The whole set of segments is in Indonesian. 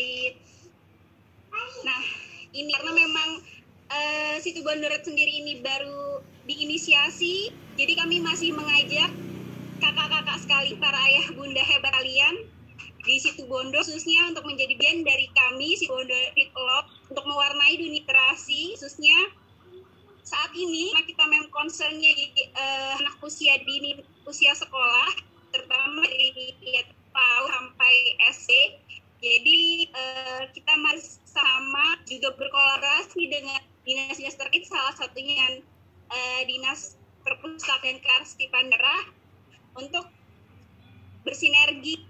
terkait nah ini karena memang uh, situ Bondoret sendiri ini baru diinisiasi jadi kami masih mengajak kakak-kakak sekali para ayah bunda hebat kalian di situ Bondo khususnya untuk menjadi bagian dari kami situ Bondo Ritlop untuk mewarnai dunia literasi khususnya saat ini kita memang concernnya di uh, anak usia dini usia sekolah terutama dari PAU sampai SD jadi uh, kita masih sama juga berkolaborasi dengan dinas-dinas terkait salah satunya uh, dinas perpustakaan kearsipan daerah untuk bersinergi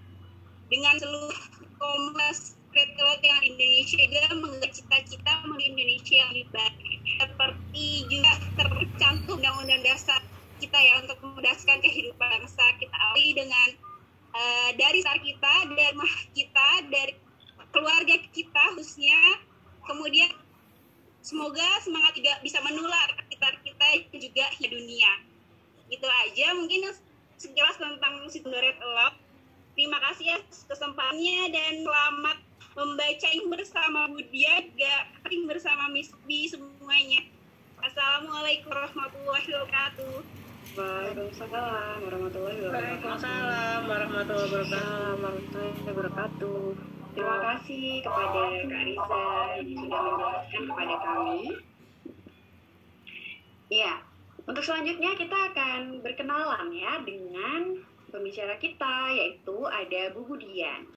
dengan seluruh komunitas kreatif yang Indonesia juga menggapai cita-cita Indonesia yang lebih baik. Seperti juga tercantum undang-undang dasar kita ya untuk memudahkan kehidupan bangsa kita. Awali dengan uh, dari sar kita dari keluarga kita khususnya kemudian semoga semangat juga bisa menular ke sekitar kita juga di dunia. Itu aja mungkin sekilas tentang Sidoret Love. Terima kasih ya kesempatannya dan selamat membaca bersama Budia juga bersama Miss B semuanya. Assalamualaikum warahmatullahi wabarakatuh. Waalaikumsalam warahmatullahi wabarakatuh. Waalaikumsalam warahmatullahi wabarakatuh. Terima kasih kepada Kak Riza yang sudah menjelaskan kepada kami. Ya, untuk selanjutnya kita akan berkenalan ya dengan pembicara kita yaitu ada Bu Budian.